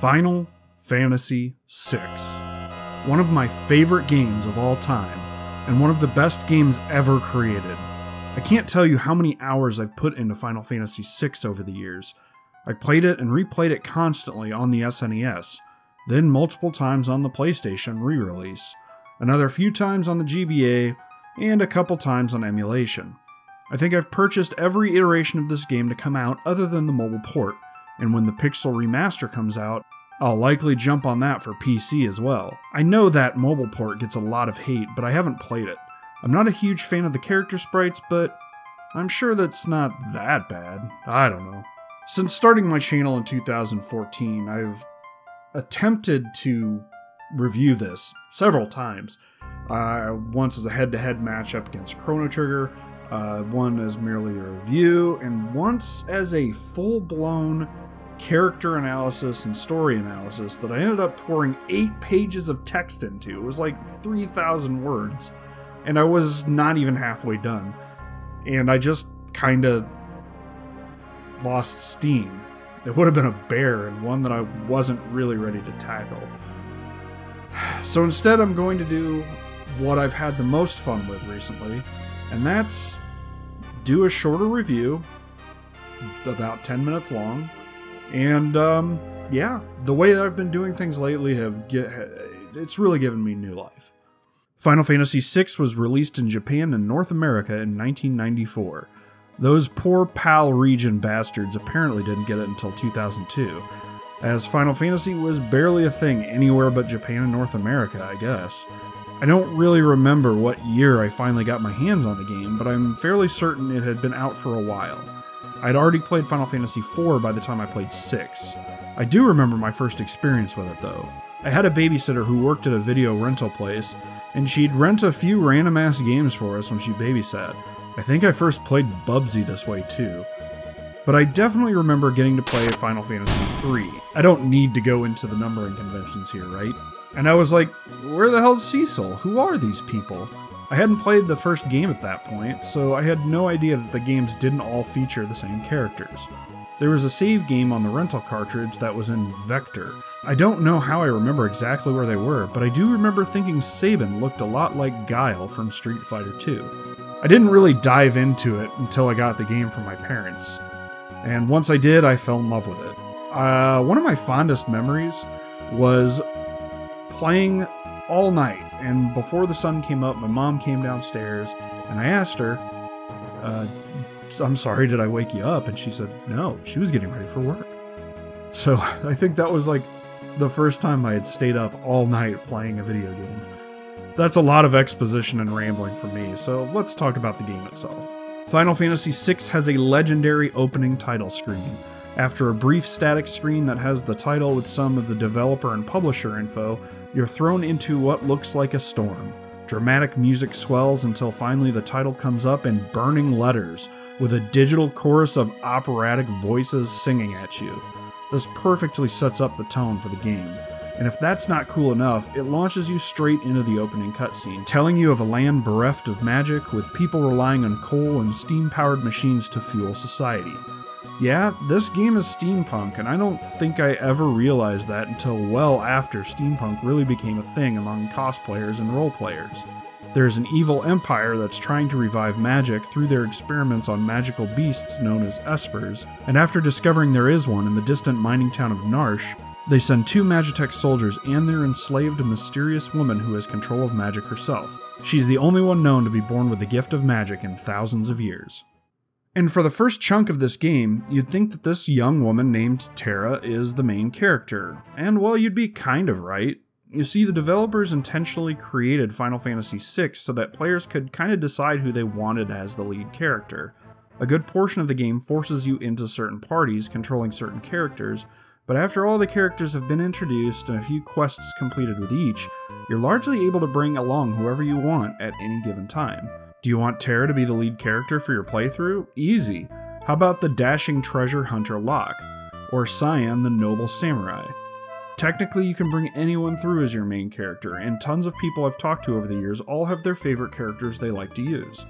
Final Fantasy VI. One of my favorite games of all time, and one of the best games ever created. I can't tell you how many hours I've put into Final Fantasy VI over the years. I played it and replayed it constantly on the SNES, then multiple times on the PlayStation re release, another few times on the GBA, and a couple times on emulation. I think I've purchased every iteration of this game to come out other than the mobile port, and when the Pixel remaster comes out, I'll likely jump on that for PC as well. I know that mobile port gets a lot of hate, but I haven't played it. I'm not a huge fan of the character sprites, but I'm sure that's not that bad. I don't know. Since starting my channel in 2014, I've attempted to review this several times. Uh, once as a head to head matchup against Chrono Trigger, uh, one as merely a review, and once as a full blown character analysis and story analysis that I ended up pouring eight pages of text into. It was like 3,000 words, and I was not even halfway done. And I just kind of lost steam. It would have been a bear and one that I wasn't really ready to tackle. So instead, I'm going to do what I've had the most fun with recently, and that's do a shorter review, about 10 minutes long. And um, yeah, the way that I've been doing things lately have get, it's really given me new life. Final Fantasy VI was released in Japan and North America in 1994. Those poor PAL region bastards apparently didn't get it until 2002, as Final Fantasy was barely a thing anywhere but Japan and North America, I guess. I don't really remember what year I finally got my hands on the game, but I'm fairly certain it had been out for a while. I'd already played Final Fantasy IV by the time I played 6. I do remember my first experience with it though. I had a babysitter who worked at a video rental place, and she'd rent a few random ass games for us when she babysat. I think I first played Bubsy this way too. But I definitely remember getting to play Final Fantasy III. I don't need to go into the numbering conventions here, right? And I was like, where the hell's Cecil? Who are these people? I hadn't played the first game at that point, so I had no idea that the games didn't all feature the same characters. There was a save game on the rental cartridge that was in Vector. I don't know how I remember exactly where they were, but I do remember thinking Sabin looked a lot like Guile from Street Fighter II. I didn't really dive into it until I got the game from my parents, and once I did, I fell in love with it. Uh, one of my fondest memories was playing all night, and before the sun came up, my mom came downstairs, and I asked her, uh, I'm sorry, did I wake you up? And she said, no, she was getting ready for work. So I think that was like the first time I had stayed up all night playing a video game. That's a lot of exposition and rambling for me, so let's talk about the game itself. Final Fantasy VI has a legendary opening title screen. After a brief static screen that has the title with some of the developer and publisher info, you're thrown into what looks like a storm. Dramatic music swells until finally the title comes up in burning letters, with a digital chorus of operatic voices singing at you. This perfectly sets up the tone for the game. And if that's not cool enough, it launches you straight into the opening cutscene, telling you of a land bereft of magic with people relying on coal and steam powered machines to fuel society. Yeah, this game is steampunk, and I don't think I ever realized that until well after steampunk really became a thing among cosplayers and role players. There's an evil empire that's trying to revive magic through their experiments on magical beasts known as espers, and after discovering there is one in the distant mining town of Narshe, they send two Magitech soldiers and their enslaved mysterious woman who has control of magic herself. She's the only one known to be born with the gift of magic in thousands of years. And for the first chunk of this game, you'd think that this young woman named Terra is the main character. And well, you'd be kind of right. You see, the developers intentionally created Final Fantasy VI so that players could kind of decide who they wanted as the lead character. A good portion of the game forces you into certain parties controlling certain characters, but after all the characters have been introduced and a few quests completed with each, you're largely able to bring along whoever you want at any given time. Do you want Terra to be the lead character for your playthrough? Easy. How about the dashing treasure hunter Locke? Or Cyan the noble samurai? Technically, you can bring anyone through as your main character, and tons of people I've talked to over the years all have their favorite characters they like to use.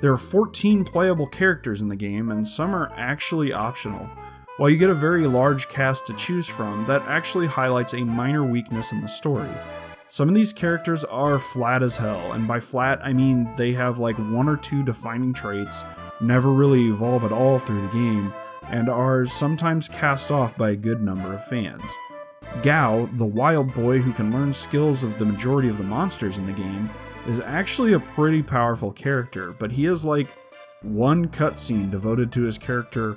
There are 14 playable characters in the game, and some are actually optional. while you get a very large cast to choose from that actually highlights a minor weakness in the story. Some of these characters are flat as hell, and by flat I mean they have like one or two defining traits, never really evolve at all through the game, and are sometimes cast off by a good number of fans. Gau, the wild boy who can learn skills of the majority of the monsters in the game, is actually a pretty powerful character, but he has like one cutscene devoted to his character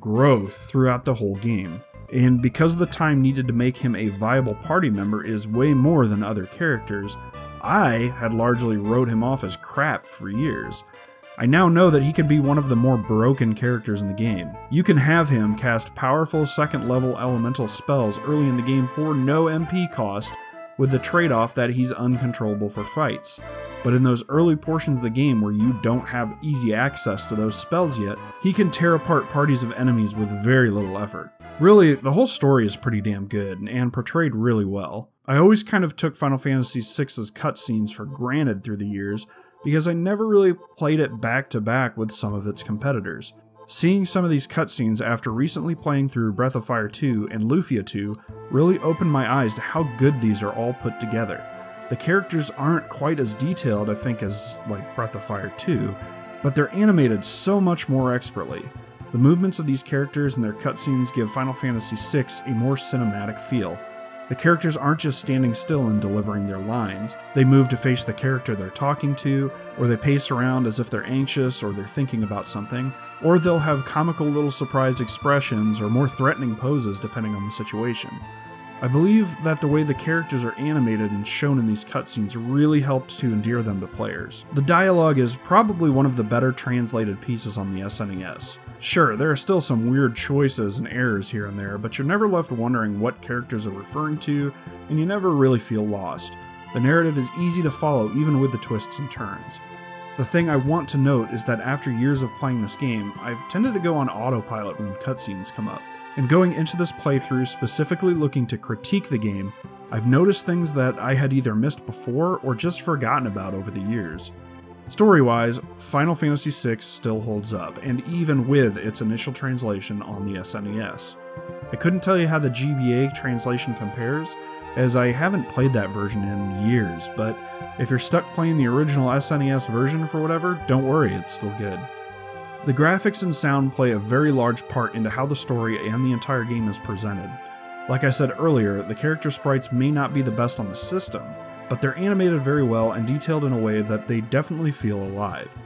growth throughout the whole game. And because the time needed to make him a viable party member is way more than other characters, I had largely wrote him off as crap for years. I now know that he can be one of the more broken characters in the game. You can have him cast powerful second level elemental spells early in the game for no MP cost, with the trade off that he's uncontrollable for fights. But in those early portions of the game where you don't have easy access to those spells yet, he can tear apart parties of enemies with very little effort. Really, the whole story is pretty damn good and portrayed really well. I always kind of took Final Fantasy VI's cutscenes for granted through the years because I never really played it back to back with some of its competitors. Seeing some of these cutscenes after recently playing through Breath of Fire 2 and Lufia 2 really opened my eyes to how good these are all put together. The characters aren't quite as detailed, I think, as like Breath of Fire 2, but they're animated so much more expertly. The movements of these characters and their cutscenes give Final Fantasy VI a more cinematic feel. The characters aren't just standing still and delivering their lines. They move to face the character they're talking to, or they pace around as if they're anxious or they're thinking about something, or they'll have comical little surprised expressions or more threatening poses depending on the situation. I believe that the way the characters are animated and shown in these cutscenes really helps to endear them to players. The dialogue is probably one of the better translated pieces on the SNES. Sure, there are still some weird choices and errors here and there, but you're never left wondering what characters are referring to, and you never really feel lost. The narrative is easy to follow even with the twists and turns. The thing I want to note is that after years of playing this game, I've tended to go on autopilot when cutscenes come up. And going into this playthrough specifically looking to critique the game, I've noticed things that I had either missed before or just forgotten about over the years. Story wise, Final Fantasy VI still holds up, and even with its initial translation on the SNES. I couldn't tell you how the GBA translation compares, as I haven't played that version in years, but if you're stuck playing the original SNES version for whatever, don't worry, it's still good. The graphics and sound play a very large part into how the story and the entire game is presented. Like I said earlier, the character sprites may not be the best on the system, but they're animated very well and detailed in a way that they definitely feel alive.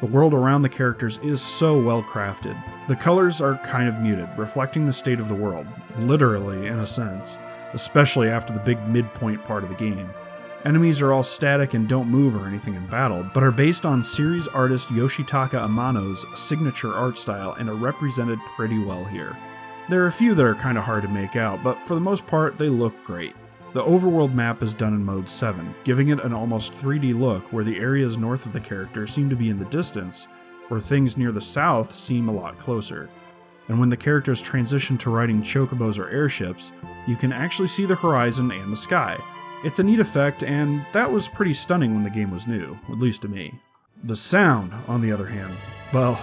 The world around the characters is so well crafted. The colors are kind of muted, reflecting the state of the world, literally in a sense especially after the big midpoint part of the game. Enemies are all static and don't move or anything in battle, but are based on series artist Yoshitaka Amano's signature art style and are represented pretty well here. There are a few that are kind of hard to make out, but for the most part, they look great. The overworld map is done in Mode 7, giving it an almost 3D look where the areas north of the character seem to be in the distance, where things near the south seem a lot closer and when the characters transition to riding chocobos or airships, you can actually see the horizon and the sky. It's a neat effect, and that was pretty stunning when the game was new, at least to me. The sound, on the other hand, well,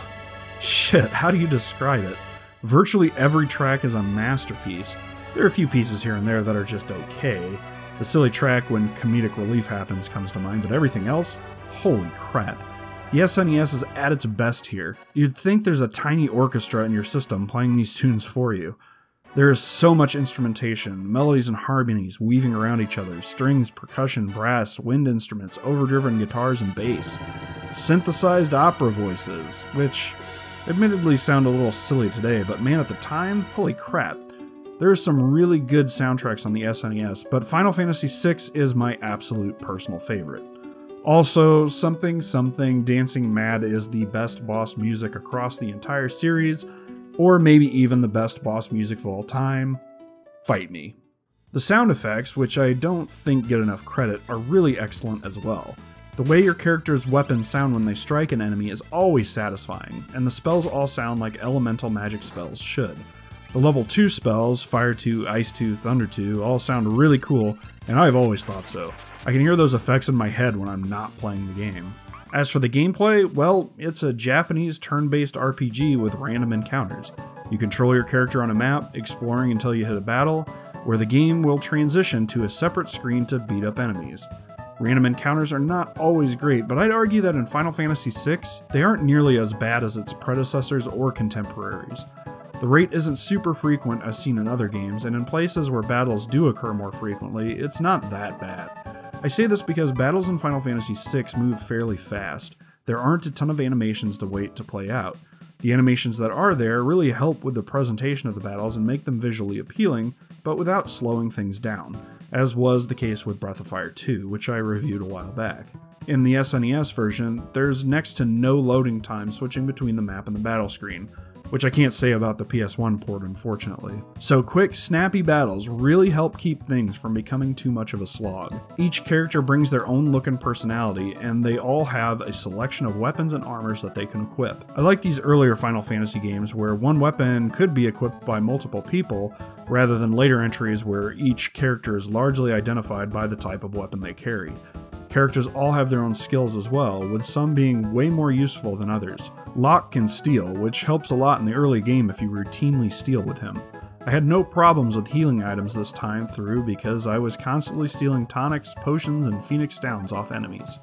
shit, how do you describe it? Virtually every track is a masterpiece. There are a few pieces here and there that are just okay. The silly track when comedic relief happens comes to mind, but everything else? Holy crap. The SNES is at its best here. You'd think there's a tiny orchestra in your system playing these tunes for you. There is so much instrumentation, melodies and harmonies weaving around each other, strings, percussion, brass, wind instruments, overdriven guitars and bass, synthesized opera voices, which admittedly sound a little silly today, but man, at the time, holy crap. There are some really good soundtracks on the SNES, but Final Fantasy VI is my absolute personal favorite. Also, Something Something Dancing Mad is the best boss music across the entire series, or maybe even the best boss music of all time. Fight me. The sound effects, which I don't think get enough credit, are really excellent as well. The way your character's weapons sound when they strike an enemy is always satisfying, and the spells all sound like elemental magic spells should. The level 2 spells, Fire 2, Ice 2, Thunder 2, all sound really cool, and I've always thought so. I can hear those effects in my head when I'm not playing the game. As for the gameplay, well, it's a Japanese turn based RPG with random encounters. You control your character on a map, exploring until you hit a battle, where the game will transition to a separate screen to beat up enemies. Random encounters are not always great, but I'd argue that in Final Fantasy VI, they aren't nearly as bad as its predecessors or contemporaries. The rate isn't super frequent as seen in other games, and in places where battles do occur more frequently, it's not that bad. I say this because battles in Final Fantasy VI move fairly fast. There aren't a ton of animations to wait to play out. The animations that are there really help with the presentation of the battles and make them visually appealing, but without slowing things down, as was the case with Breath of Fire 2, which I reviewed a while back. In the SNES version, there's next to no loading time switching between the map and the battle screen, which I can't say about the PS1 port, unfortunately. So, quick, snappy battles really help keep things from becoming too much of a slog. Each character brings their own look and personality, and they all have a selection of weapons and armors that they can equip. I like these earlier Final Fantasy games where one weapon could be equipped by multiple people, rather than later entries where each character is largely identified by the type of weapon they carry. Characters all have their own skills as well, with some being way more useful than others. Locke can steal, which helps a lot in the early game if you routinely steal with him. I had no problems with healing items this time through because I was constantly stealing tonics, potions, and phoenix downs off enemies.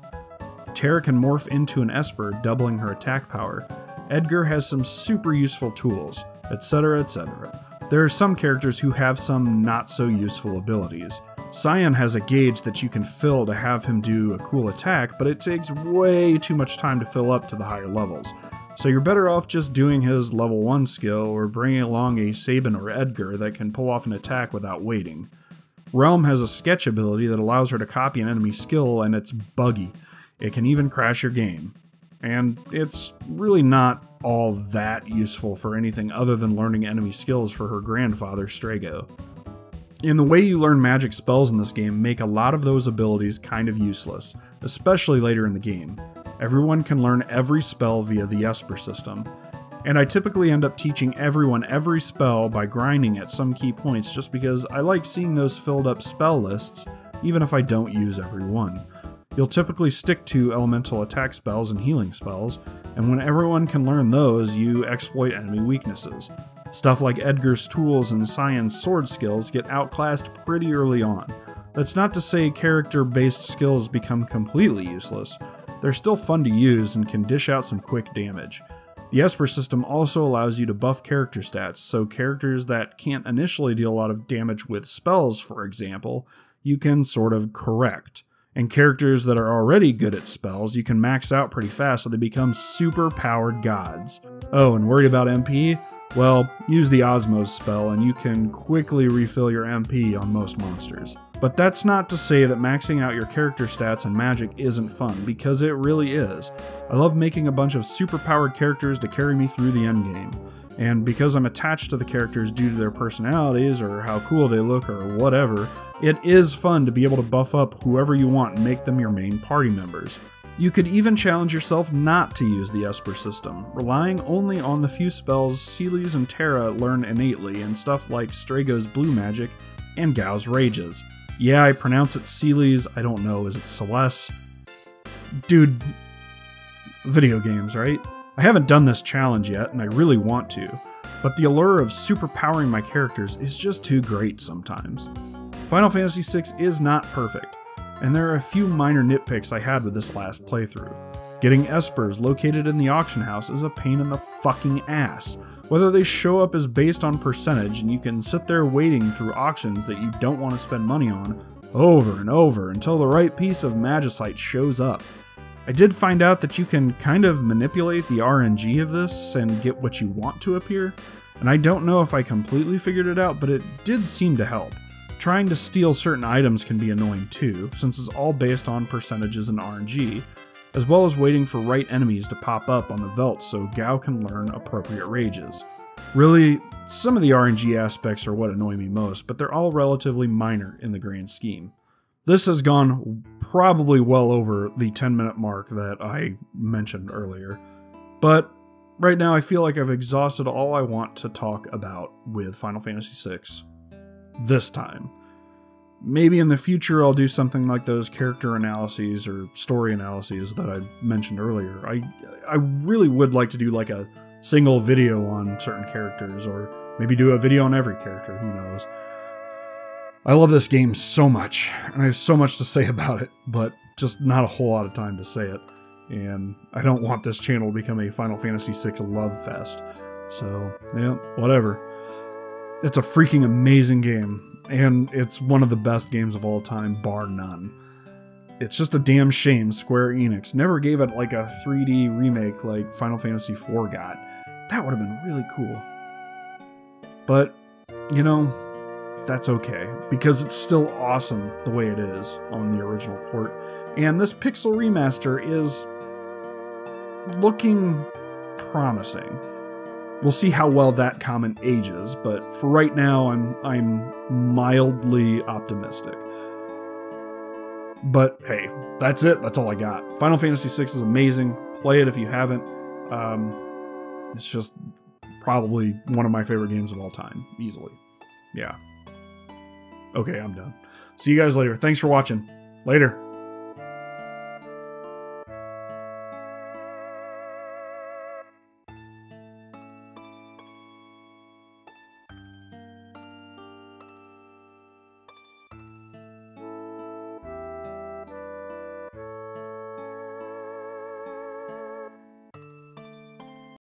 Terra can morph into an Esper, doubling her attack power. Edgar has some super useful tools, etc., etc. There are some characters who have some not so useful abilities. Cyan has a gauge that you can fill to have him do a cool attack, but it takes way too much time to fill up to the higher levels. So you're better off just doing his level 1 skill or bringing along a Sabin or Edgar that can pull off an attack without waiting. Relm has a sketch ability that allows her to copy an enemy skill and it's buggy. It can even crash your game. And it's really not all that useful for anything other than learning enemy skills for her grandfather, Strago. And the way you learn magic spells in this game make a lot of those abilities kind of useless, especially later in the game. Everyone can learn every spell via the Esper system, and I typically end up teaching everyone every spell by grinding at some key points just because I like seeing those filled up spell lists, even if I don't use every one. You'll typically stick to elemental attack spells and healing spells, and when everyone can learn those, you exploit enemy weaknesses. Stuff like Edgar's tools and Cyan's sword skills get outclassed pretty early on. That's not to say character based skills become completely useless. They're still fun to use and can dish out some quick damage. The Esper system also allows you to buff character stats, so characters that can't initially deal a lot of damage with spells, for example, you can sort of correct. And characters that are already good at spells, you can max out pretty fast so they become super powered gods. Oh, and worried about MP? Well, use the Osmose spell and you can quickly refill your MP on most monsters. But that's not to say that maxing out your character stats and magic isn't fun, because it really is. I love making a bunch of superpowered characters to carry me through the endgame. And because I'm attached to the characters due to their personalities or how cool they look or whatever, it is fun to be able to buff up whoever you want and make them your main party members. You could even challenge yourself not to use the Esper system, relying only on the few spells Celes and Terra learn innately and stuff like Strago's Blue Magic and Gau's Rages. Yeah, I pronounce it Celes, I don't know, is it Celeste? Dude, video games, right? I haven't done this challenge yet, and I really want to, but the allure of superpowering my characters is just too great sometimes. Final Fantasy VI is not perfect, and there are a few minor nitpicks I had with this last playthrough. Getting Espers located in the auction house is a pain in the fucking ass. Whether they show up is based on percentage, and you can sit there waiting through auctions that you don't want to spend money on over and over until the right piece of Magicite shows up. I did find out that you can kind of manipulate the RNG of this and get what you want to appear, and I don't know if I completely figured it out, but it did seem to help. Trying to steal certain items can be annoying too, since it's all based on percentages and RNG, as well as waiting for right enemies to pop up on the Veldt so Gau can learn appropriate rages. Really, some of the RNG aspects are what annoy me most, but they're all relatively minor in the grand scheme. This has gone probably well over the 10 minute mark that I mentioned earlier, but right now I feel like I've exhausted all I want to talk about with Final Fantasy VI this time. Maybe in the future I'll do something like those character analyses or story analyses that I mentioned earlier. I I really would like to do like a single video on certain characters, or maybe do a video on every character. Who knows? I love this game so much, and I have so much to say about it, but just not a whole lot of time to say it. And I don't want this channel to become a Final Fantasy VI love fest. So, yeah, whatever. It's a freaking amazing game, and it's one of the best games of all time, bar none. It's just a damn shame Square Enix never gave it like a 3D remake like Final Fantasy IV got. That would have been really cool. But, you know, that's okay because it's still awesome the way it is on the original port. And this pixel remaster is looking promising. We'll see how well that comment ages, but for right now I'm I'm mildly optimistic. But hey, that's it. That's all I got. Final Fantasy VI is amazing. Play it if you haven't. Um, it's just probably one of my favorite games of all time, easily. Yeah. Okay, I'm done. See you guys later. Thanks for watching. Later.